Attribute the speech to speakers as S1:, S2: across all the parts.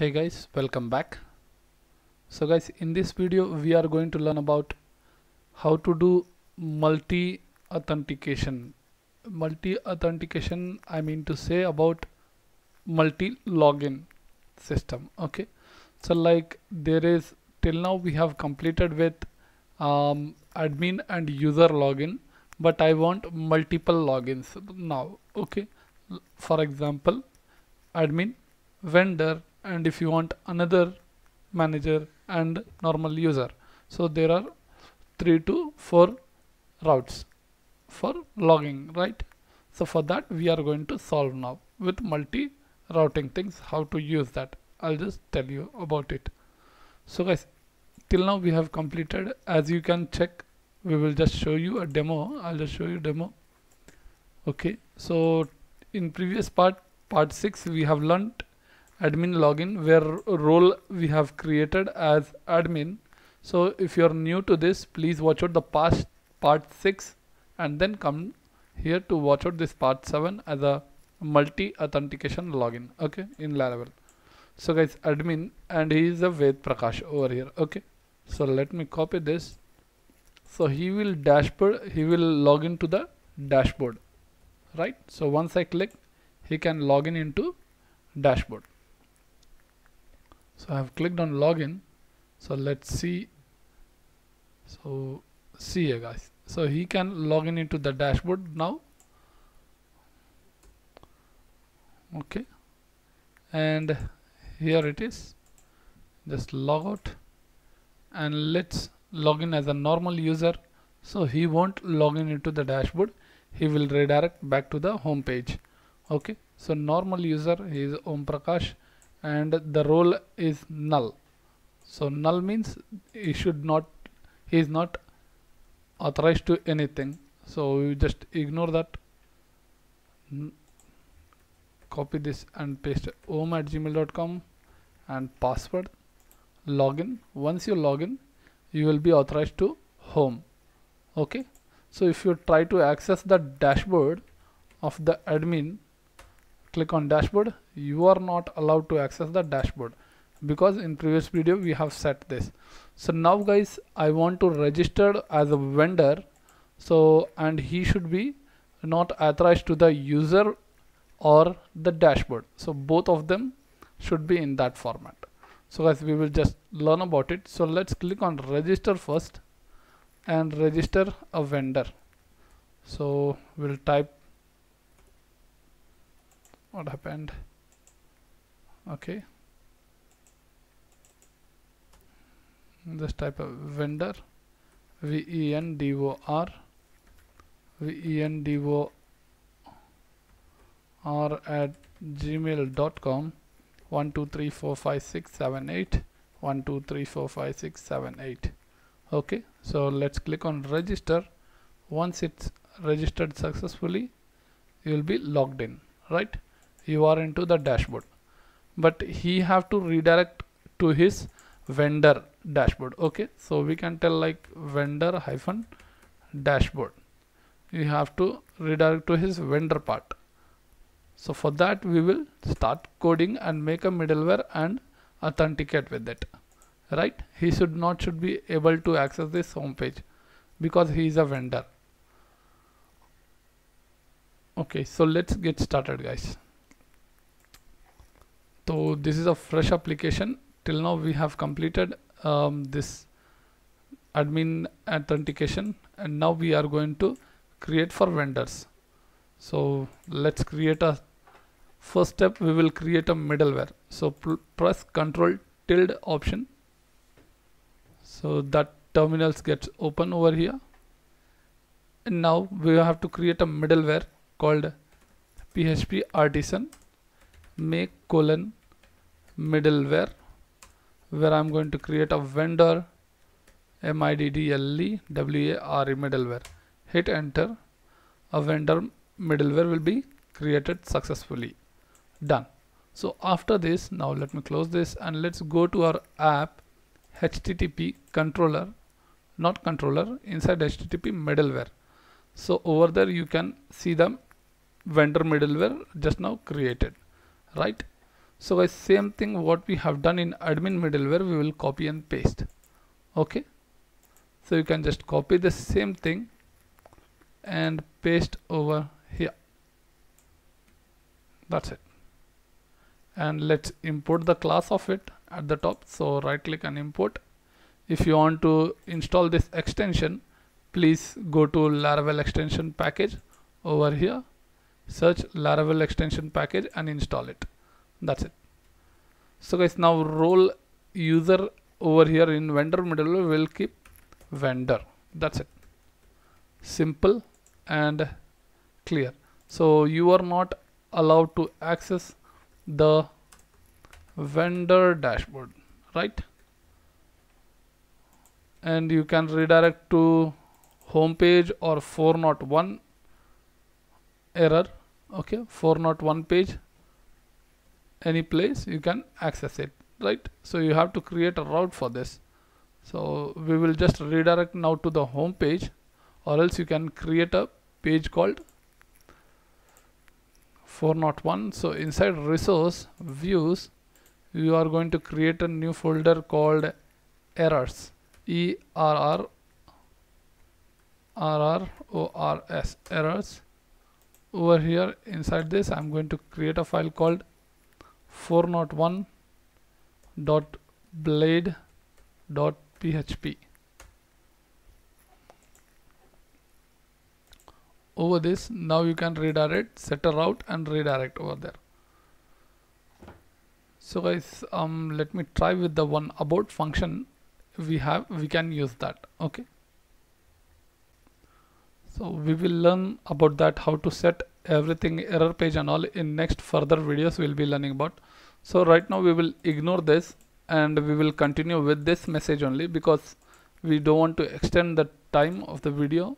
S1: hey guys welcome back. So guys in this video we are going to learn about how to do multi authentication multi authentication I mean to say about multi login system okay? So like there is till now we have completed with um, admin and user login but I want multiple logins now okay? For example admin vendor and if you want another manager and normal user. So there are three to four routes for logging right? So for that we are going to solve now with multi routing things how to use that. I'll just tell you about it. So guys till now we have completed. As you can check we will just show you a demo. I'll just show you demo. Okay. So in previous part part 6 we have learnt admin login where role we have created as admin. So if you're new to this please watch out the past part 6 and then come here to watch out this part 7 as a multi authentication login okay in Laravel. So guys admin and he is a Ved Prakash over here okay. So let me copy this. So he will dashboard he will log into the dashboard right? So once I click he can log in into dashboard so I have clicked on login. So let's see. So see here guys. So he can log in into the dashboard now. Okay. And here it is. Just log out. And let's log in as a normal user. So he won't log in into the dashboard. He will redirect back to the home page. Okay. So normal user is Om Prakash and the role is null. So null means he should not he is not authorized to anything. So you just ignore that. Copy this and paste om at gmail.com and password. Login. Once you login you will be authorized to home. Okay? So if you try to access the dashboard of the admin click on dashboard you are not allowed to access the dashboard because in previous video we have set this. So now guys I want to register as a vendor. So and he should be not authorized to the user or the dashboard. So both of them should be in that format. So guys we will just learn about it. So let's click on register first and register a vendor. So we'll type what happened? Okay. This type of vendor v e n d o r v e n d o r at gmail.com 1 2 3 4 5 6 7 8 1 2 3 4 5 6 7 8 okay so let's click on register. Once it's registered successfully you will be logged in right you are into the dashboard. But he have to redirect to his vendor dashboard okay? So we can tell like vendor hyphen dashboard. You have to redirect to his vendor part. So for that we will start coding and make a middleware and authenticate with it right? He should not should be able to access this home page because he is a vendor. Okay so let's get started guys so this is a fresh application. Till now we have completed um, this admin authentication and now we are going to create for vendors. So let's create a first step. We will create a middleware. So press control tilde option. So that terminals gets open over here. And now we have to create a middleware called php artisan. Make colon middleware where I'm going to create a vendor middle w-a-r-e middleware. Hit enter. A vendor middleware will be created successfully. Done. So after this now let me close this and let's go to our app http controller not controller inside http middleware. So over there you can see the vendor middleware just now created. Right so guys same thing what we have done in admin middleware we will copy and paste. Okay? So you can just copy the same thing and paste over here. That's it. And let's import the class of it at the top. So right click and import. If you want to install this extension please go to Laravel extension package over here. Search Laravel extension package and install it that's it. So guys now role user over here in vendor middle will keep vendor. That's it. Simple and clear. So you are not allowed to access the vendor dashboard right? And you can redirect to home page or 401 error okay? 401 page any place you can access it right? So you have to create a route for this. So we will just redirect now to the home page or else you can create a page called 401 so inside resource views you are going to create a new folder called errors. E r r r r o r s errors. Over here inside this I'm going to create a file called 401 dot blade dot php over this now you can redirect set a route and redirect over there. So guys um let me try with the one about function we have we can use that okay? So we will learn about that how to set everything error page and all in next further videos we'll be learning about so right now we will ignore this and we will continue with this message only because we don't want to extend the time of the video.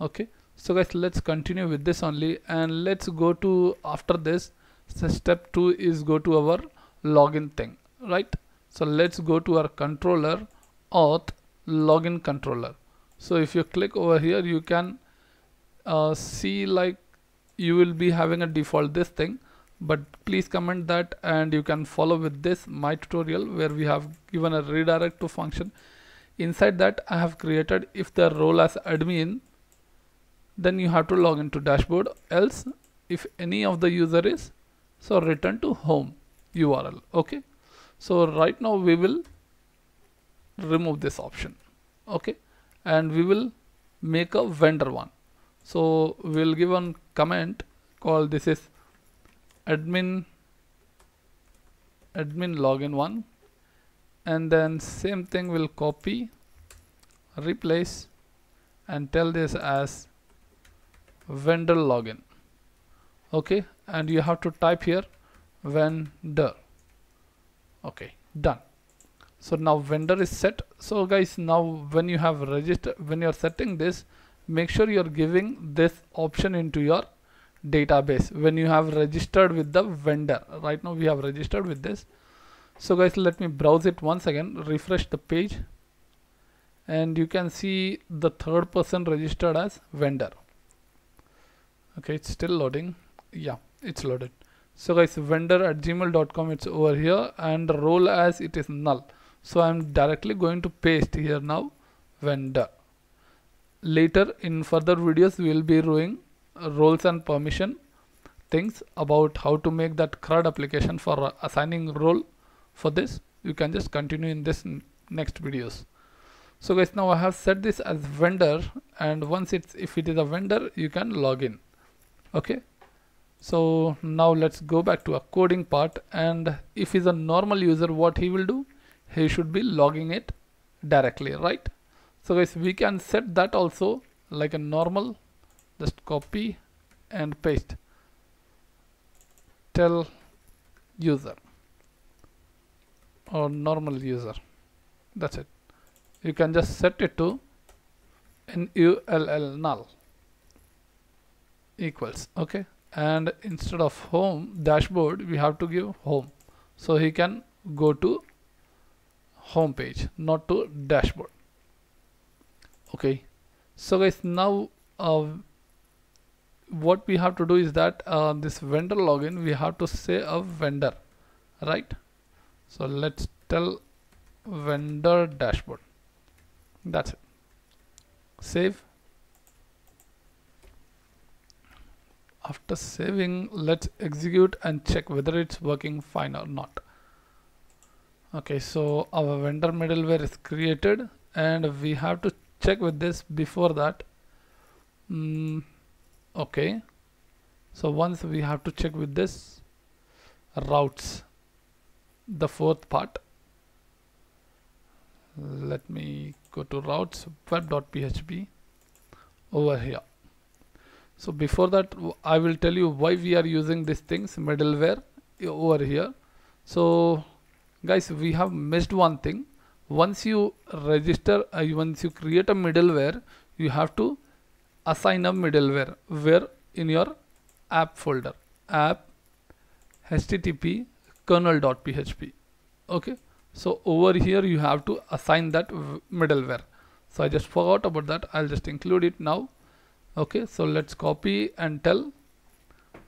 S1: Okay. So guys let's continue with this only and let's go to after this. So step 2 is go to our login thing right? So let's go to our controller auth login controller. So if you click over here you can uh, see like you will be having a default this thing but please comment that and you can follow with this my tutorial where we have given a redirect to function. Inside that I have created if the role as admin then you have to log into dashboard. Else if any of the user is so return to home URL okay? So right now we will remove this option okay? And we will make a vendor one. So we'll give one comment called this is admin admin login one. And then same thing will copy replace and tell this as vendor login. Okay and you have to type here vendor. Okay done. So now vendor is set. So guys now when you have registered when you're setting this make sure you're giving this option into your database when you have registered with the vendor. Right now we have registered with this. So guys let me browse it once again. Refresh the page. And you can see the third person registered as vendor. Okay it's still loading. Yeah it's loaded. So guys vendor at gmail.com it's over here. And role as it is null. So I'm directly going to paste here now vendor. Later in further videos we will be doing roles and permission things about how to make that CRUD application for assigning role for this. You can just continue in this next videos. So guys now I have set this as vendor and once it's if it is a vendor you can log in. Okay? So now let's go back to a coding part and if he's a normal user what he will do? He should be logging it directly right? So guys we can set that also like a normal just copy and paste. Tell user or normal user. That's it. You can just set it to an null null equals okay? And instead of home dashboard we have to give home. So he can go to home page not to dashboard. Okay. So guys now uh, what we have to do is that uh, this vendor login we have to say a vendor right? So let's tell vendor dashboard. That's it. Save. After saving let's execute and check whether it's working fine or not. Okay so our vendor middleware is created and we have to check with this before that. Mm, okay. So once we have to check with this routes the fourth part. Let me go to routes web.php over here. So before that I will tell you why we are using these things middleware over here. So guys we have missed one thing. Once you register uh, once you create a middleware you have to assign a middleware where in your app folder app http kernel.php okay? So over here you have to assign that middleware. So I just forgot about that. I'll just include it now. Okay? So let's copy and tell.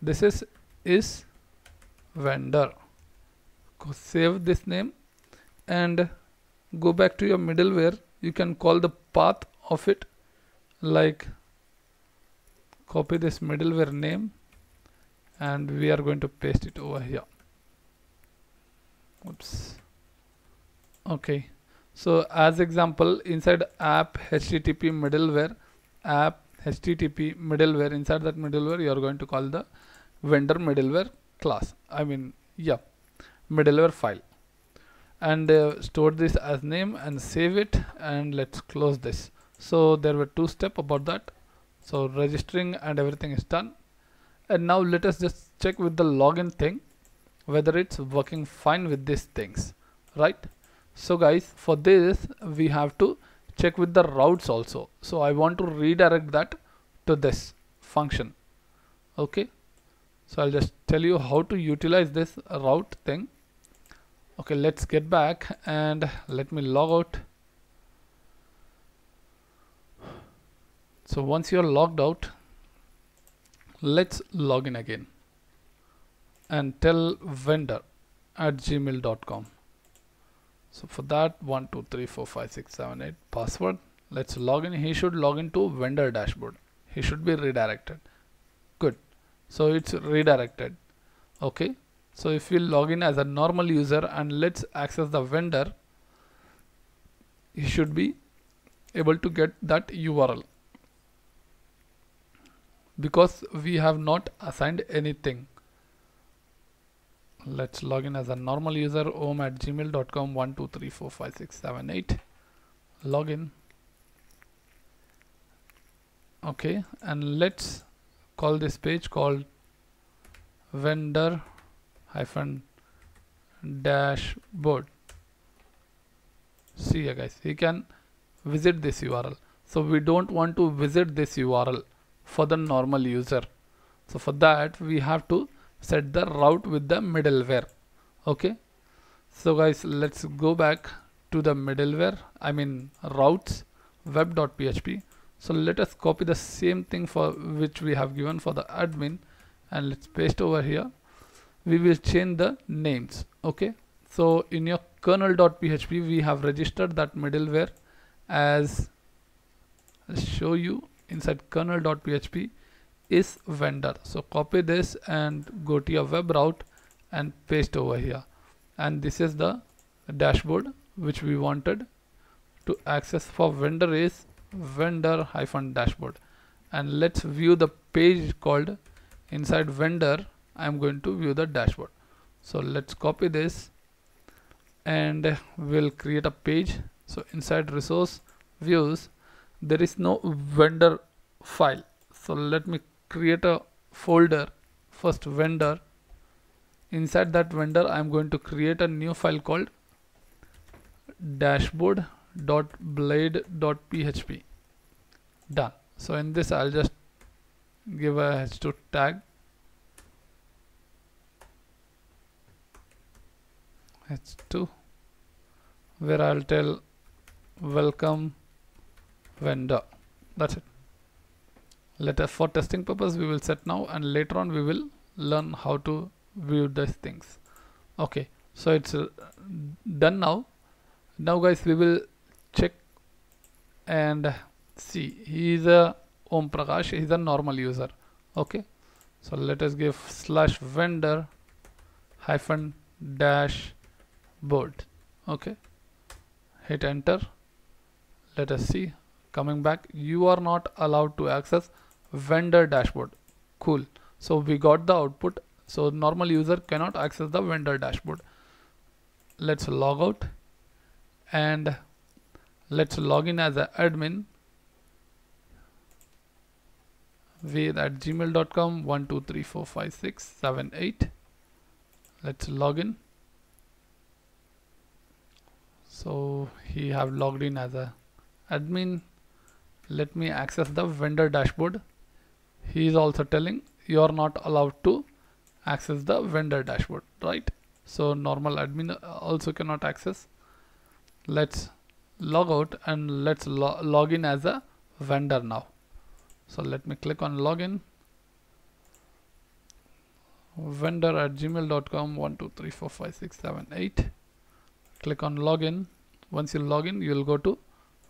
S1: This is is vendor. Go save this name and go back to your middleware. You can call the path of it like copy this middleware name and we are going to paste it over here. Oops. Okay. So as example inside app http middleware app http middleware inside that middleware you are going to call the vendor middleware class. I mean yeah middleware file. And uh, store this as name and save it and let's close this. So there were two steps about that so registering and everything is done. And now let us just check with the login thing whether it's working fine with these things right? So guys for this we have to check with the routes also. So I want to redirect that to this function. Okay? So I'll just tell you how to utilize this route thing. Okay let's get back and let me log out so once you're logged out let's log in again and tell vendor at gmail.com so for that 1 2 3 4 5 6 7 8 password let's log in. He should log into vendor dashboard. He should be redirected. Good. So it's redirected. Okay. So if we log in as a normal user and let's access the vendor he should be able to get that URL because we have not assigned anything. Let's log in as a normal user om at gmail.com 1 2 3 4 5 6 7 8 login okay and let's call this page called vendor hyphen dashboard see here guys you can visit this url so we don't want to visit this url for the normal user. So for that we have to set the route with the middleware. Okay? So guys let's go back to the middleware I mean routes web.php so let us copy the same thing for which we have given for the admin and let's paste over here. We will change the names. Okay? So in your kernel.php we have registered that middleware as I'll show you inside kernel.php is vendor. So copy this and go to your web route and paste over here. And this is the dashboard which we wanted to access for vendor is vendor hyphen dashboard and let's view the page called inside vendor. I'm going to view the dashboard. So let's copy this and we'll create a page. So inside resource views there is no vendor file. So let me create a folder. First vendor. Inside that vendor I'm going to create a new file called dashboard.blade.php done. So in this I'll just give a h2 tag. H2 where I'll tell welcome vendor that's it. Let us for testing purpose we will set now and later on we will learn how to view these things. Okay so it's uh, done now. Now guys we will check and see. He is a Om Prakash he's a normal user. Okay so let us give slash vendor hyphen dash board okay hit enter. Let us see coming back you are not allowed to access vendor dashboard. Cool. So we got the output. So normal user cannot access the vendor dashboard. Let's log out and let's log in as an admin. Ved at gmail.com 1 2 3 4 5 6 7 8 let's log in. So he have logged in as a admin let me access the vendor dashboard. He is also telling you are not allowed to access the vendor dashboard right? So normal admin uh, also cannot access. Let's log out and let's lo log in as a vendor now. So let me click on login. Vendor at gmail.com 1 2 3 4 5 6 7 8 click on login. Once you log in you will go to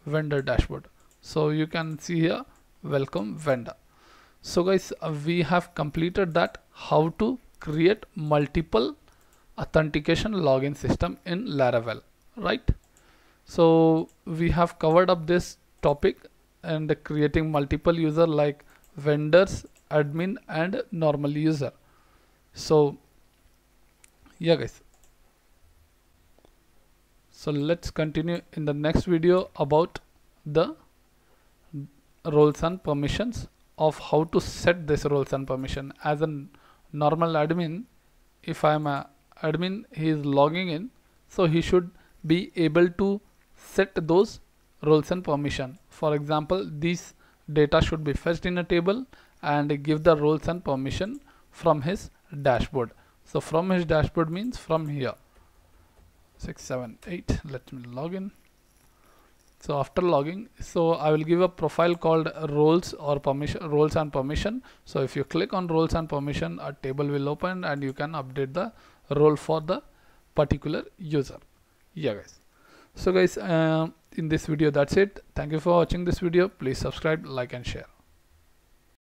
S1: vendor dashboard so you can see here welcome vendor. So guys uh, we have completed that how to create multiple authentication login system in Laravel right? So we have covered up this topic and creating multiple user like vendors admin and normal user. So yeah guys. So let's continue in the next video about the roles and permissions of how to set this roles and permission. As a normal admin if I'm a admin he is logging in so he should be able to set those roles and permission. For example these data should be fetched in a table and give the roles and permission from his dashboard. So from his dashboard means from here. 678 let me log in so after logging so I will give a profile called roles or permission roles and permission. So if you click on roles and permission a table will open and you can update the role for the particular user. Yeah guys. So guys uh, in this video that's it. Thank you for watching this video. Please subscribe like and share